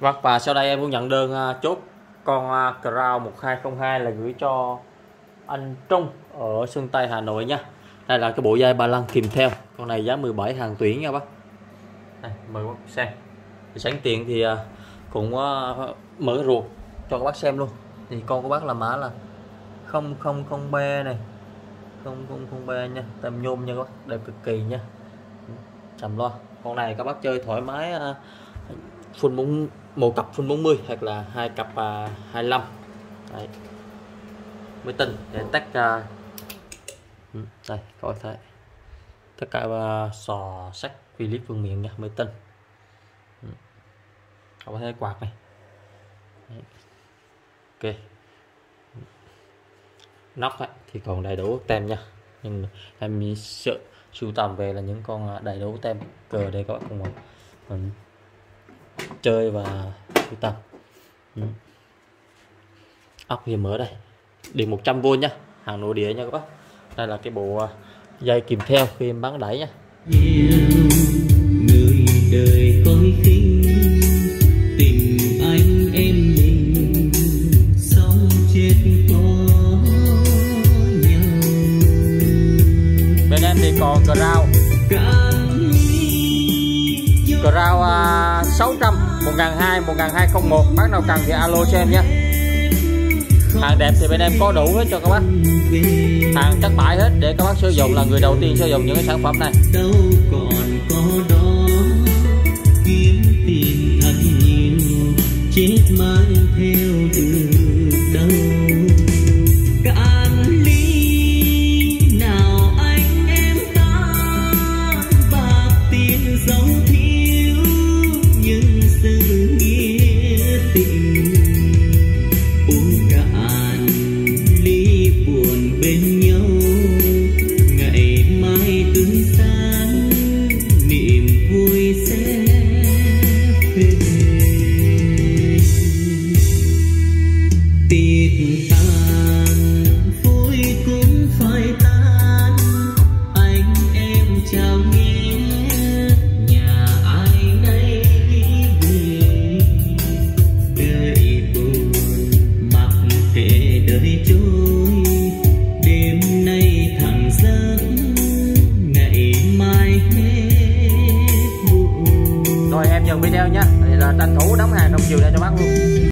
Vâng và sau đây em muốn nhận đơn à, chốt con à, Crown 1202 là gửi cho anh Trung ở Sơn Tây Hà Nội nha. Đây là cái bộ dây ba lăng kèm theo. Con này giá 17 hàng tuyển nha bác. Đây, mời bác xem. Thì sẵn tiện thì à, cũng mở ruột cho các bác xem luôn. Thì con của bác là mã là 000B này. 000B nha, tem nhôm nha các bác, đẹp cực kỳ nha. Trầm lo. Con này các bác chơi thoải mái full bốn một cặp full 40 hoặc là hai cặp à, 25 Đấy. mới tinh để tách ra ừ, đây có thể tất cả uh, sò sách Philip vương miệng nha mới tinh ừ. có thể quạt này? Đấy. ok. Nóc ấy, thì còn đầy đủ tem nha. Nhưng em sợ sưu tầm về là những con à, đầy đủ tem cờ đây các bạn. Cùng mình chơi và sưu tầm ừ. ốc thì mở đây. Điện 100V nha. Hàng nội địa nha các bác. Đây là cái bộ à, dây kìm theo khi em bắn đẩy nha. Người đời coi khinh tình anh em mình sống chết có nhau bên em thì còn Càng crown uh, 600 1200 1201 bác nào cần thì alo cho em nhé. Hàng đẹp thì bên em có đủ hết cho các bác. Hàng chắc bãi hết để các bác sử dụng là người đầu tiên sử dụng những cái sản phẩm này. Đâu còn có đó kiếm tìm thật nhiều chết mang theo đường. Nhận video nha thì là tranh thủ đóng hàng trong chiều nay cho bác luôn.